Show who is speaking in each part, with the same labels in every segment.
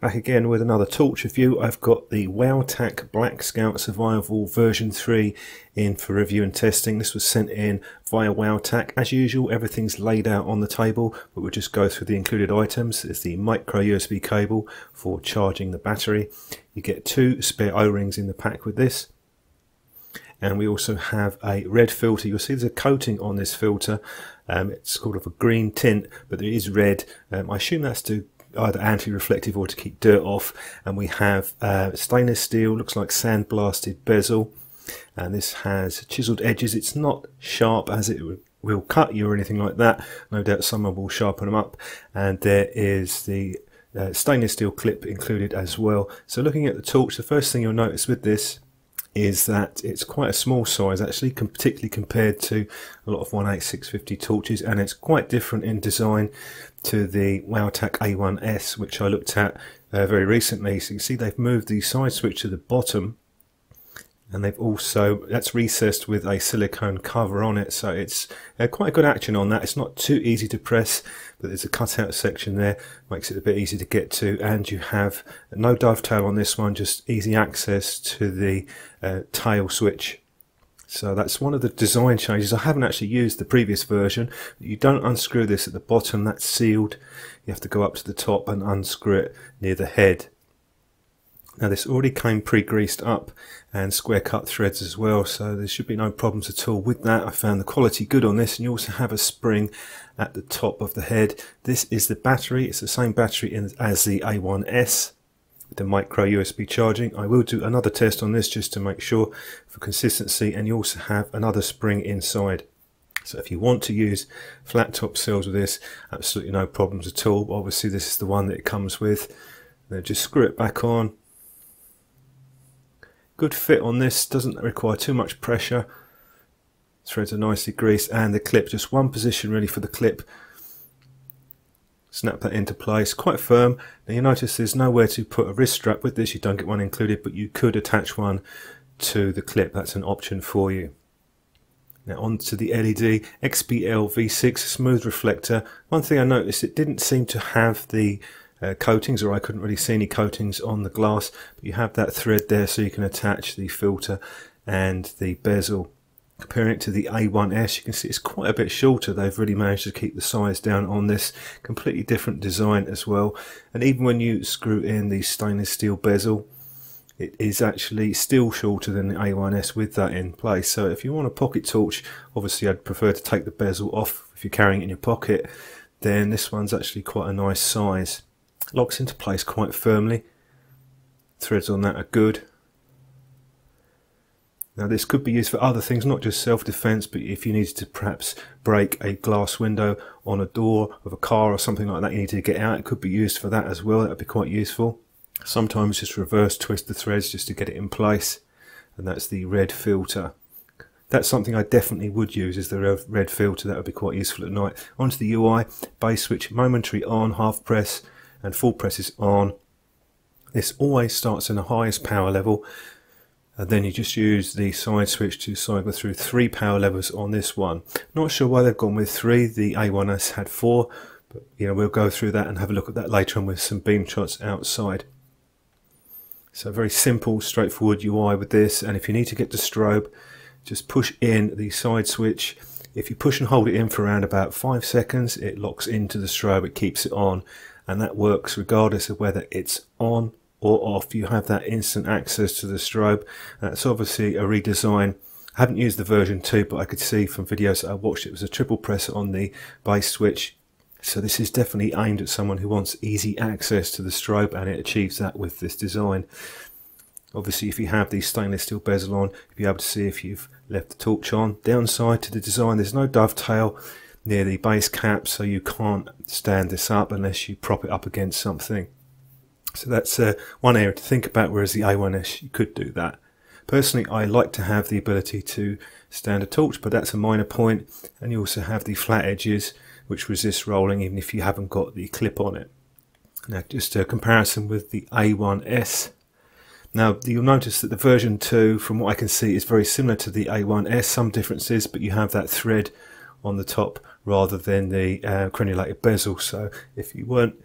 Speaker 1: Back again with another torch review. I've got the Wowtac Black Scout Survival version 3 in for review and testing. This was sent in via Wowtac. As usual, everything's laid out on the table, but we'll just go through the included items. There's the micro USB cable for charging the battery. You get two spare O-rings in the pack with this. And we also have a red filter. You'll see there's a coating on this filter. Um, it's sort of a green tint, but there is red. Um, I assume that's to either anti-reflective or to keep dirt off. And we have uh, stainless steel looks like sandblasted bezel. And this has chiseled edges. It's not sharp as it will cut you or anything like that. No doubt someone will sharpen them up. And there is the uh, stainless steel clip included as well. So looking at the torch the first thing you'll notice with this is that it's quite a small size actually particularly compared to a lot of 18650 torches and it's quite different in design to the Wowtac A1S which I looked at uh, very recently. So you can see they've moved the side switch to the bottom and they've also that's recessed with a silicone cover on it so it's uh, quite good action on that it's not too easy to press but there's a cutout section there makes it a bit easy to get to and you have no dovetail on this one just easy access to the uh, tail switch so that's one of the design changes. I haven't actually used the previous version. You don't unscrew this at the bottom, that's sealed. You have to go up to the top and unscrew it near the head. Now this already came pre-greased up and square cut threads as well so there should be no problems at all with that. I found the quality good on this and you also have a spring at the top of the head. This is the battery, it's the same battery as the A1S the micro USB charging. I will do another test on this just to make sure for consistency and you also have another spring inside. So if you want to use flat top cells with this, absolutely no problems at all. Obviously this is the one that it comes with. Then just screw it back on. Good fit on this, doesn't require too much pressure. Threads are nicely greased and the clip, just one position really for the clip. Snap that into place quite firm. Now you notice there's nowhere to put a wrist strap with this. You don't get one included but you could attach one to the clip. That's an option for you. Now onto the LED XPL V6 smooth reflector. One thing I noticed it didn't seem to have the uh, coatings or I couldn't really see any coatings on the glass but you have that thread there so you can attach the filter and the bezel Comparing it to the A1S, you can see it's quite a bit shorter. They've really managed to keep the size down on this. Completely different design as well. And even when you screw in the stainless steel bezel, it is actually still shorter than the A1S with that in place. So if you want a pocket torch, obviously I'd prefer to take the bezel off if you're carrying it in your pocket. Then this one's actually quite a nice size. Locks into place quite firmly. Threads on that are good. Now this could be used for other things, not just self-defense, but if you needed to perhaps break a glass window on a door of a car or something like that, you need to get out, it could be used for that as well, that would be quite useful. Sometimes just reverse twist the threads just to get it in place, and that's the red filter. That's something I definitely would use is the red filter, that would be quite useful at night. Onto the UI, base switch momentary on, half press, and full press is on. This always starts in the highest power level and then you just use the side switch to cycle through three power levels on this one. Not sure why they've gone with three, the A1S had four, but you know we'll go through that and have a look at that later on with some beam shots outside. So very simple, straightforward UI with this, and if you need to get to strobe, just push in the side switch. If you push and hold it in for around about five seconds, it locks into the strobe, it keeps it on, and that works regardless of whether it's on or off, you have that instant access to the strobe. That's obviously a redesign. I haven't used the version 2, but I could see from videos that I watched it was a triple press on the base switch. So this is definitely aimed at someone who wants easy access to the strobe and it achieves that with this design. Obviously if you have the stainless steel bezel on, you'll be able to see if you've left the torch on. Downside to the design, there's no dovetail near the base cap so you can't stand this up unless you prop it up against something. So that's uh, one area to think about, whereas the A1S, you could do that. Personally, I like to have the ability to stand a torch, but that's a minor point. And you also have the flat edges, which resist rolling, even if you haven't got the clip on it. Now, just a comparison with the A1S. Now, you'll notice that the version 2, from what I can see, is very similar to the A1S. Some differences, but you have that thread on the top rather than the uh, crenulated bezel. So if you weren't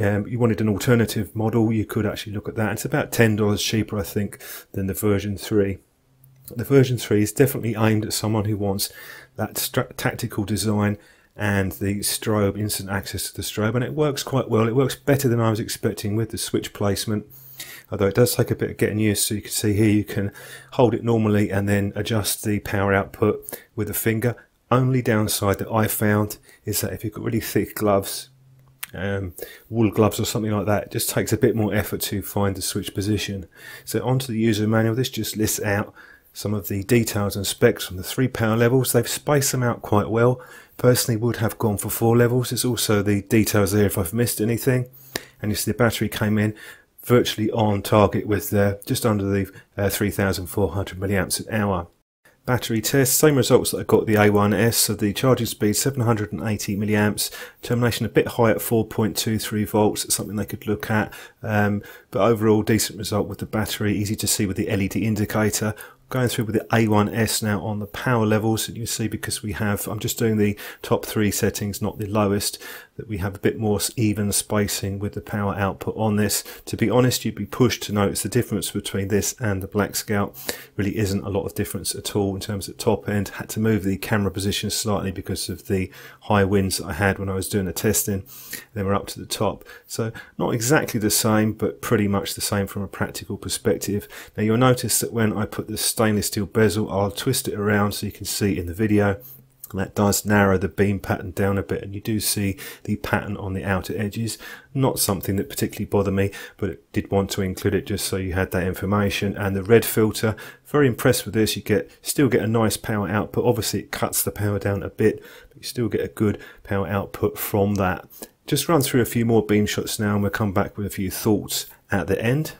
Speaker 1: um, you wanted an alternative model, you could actually look at that. It's about $10 cheaper, I think, than the version 3. The version 3 is definitely aimed at someone who wants that tactical design and the strobe, instant access to the strobe, and it works quite well. It works better than I was expecting with the switch placement, although it does take a bit of getting used So You can see here you can hold it normally and then adjust the power output with a finger. Only downside that I found is that if you've got really thick gloves, um, wool gloves or something like that, it just takes a bit more effort to find the switch position. So onto the user manual, this just lists out some of the details and specs from the three power levels. They've spaced them out quite well. Personally would have gone for four levels. There's also the details there if I've missed anything. And you see the battery came in virtually on target with uh, just under the uh, 3400 milliamps an hour. Battery test, same results that I got the A1S, so the charging speed 780 milliamps, termination a bit high at 4.23 volts, something they could look at, um, but overall decent result with the battery, easy to see with the LED indicator, going through with the A1S now on the power levels and you see because we have I'm just doing the top three settings not the lowest that we have a bit more even spacing with the power output on this. To be honest you'd be pushed to notice the difference between this and the Black Scout. Really isn't a lot of difference at all in terms of top end. Had to move the camera position slightly because of the high winds I had when I was doing the testing. Then we're up to the top. So not exactly the same but pretty much the same from a practical perspective. Now you'll notice that when I put the stainless steel bezel. I'll twist it around so you can see in the video. That does narrow the beam pattern down a bit and you do see the pattern on the outer edges. Not something that particularly bothered me, but I did want to include it just so you had that information. And the red filter, very impressed with this. You get still get a nice power output. Obviously it cuts the power down a bit, but you still get a good power output from that. Just run through a few more beam shots now and we'll come back with a few thoughts at the end.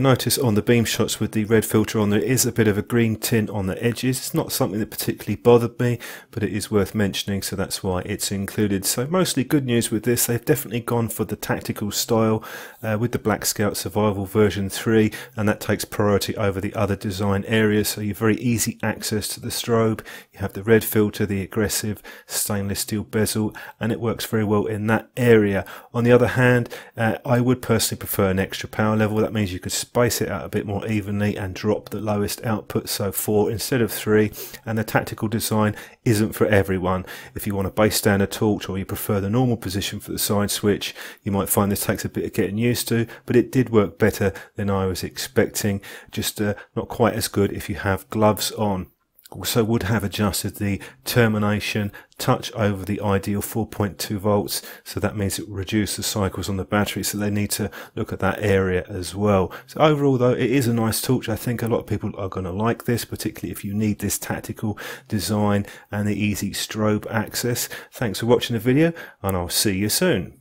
Speaker 1: You'll notice on the beam shots with the red filter on there is a bit of a green tint on the edges. It's not something that particularly bothered me, but it is worth mentioning, so that's why it's included. So mostly good news with this. They've definitely gone for the tactical style uh, with the Black Scout Survival version 3, and that takes priority over the other design areas. So you have very easy access to the strobe. You have the red filter, the aggressive stainless steel bezel, and it works very well in that area. On the other hand, uh, I would personally prefer an extra power level. That means you could space it out a bit more evenly and drop the lowest output, so four instead of three. And the tactical design isn't for everyone. If you want a base standard torch or you prefer the normal position for the side switch, you might find this takes a bit of getting used to, but it did work better than I was expecting. Just uh, not quite as good if you have gloves on also would have adjusted the termination touch over the ideal 4.2 volts. So that means it will reduce the cycles on the battery. So they need to look at that area as well. So overall though it is a nice torch. I think a lot of people are going to like this particularly if you need this tactical design and the easy strobe access. Thanks for watching the video and I'll see you soon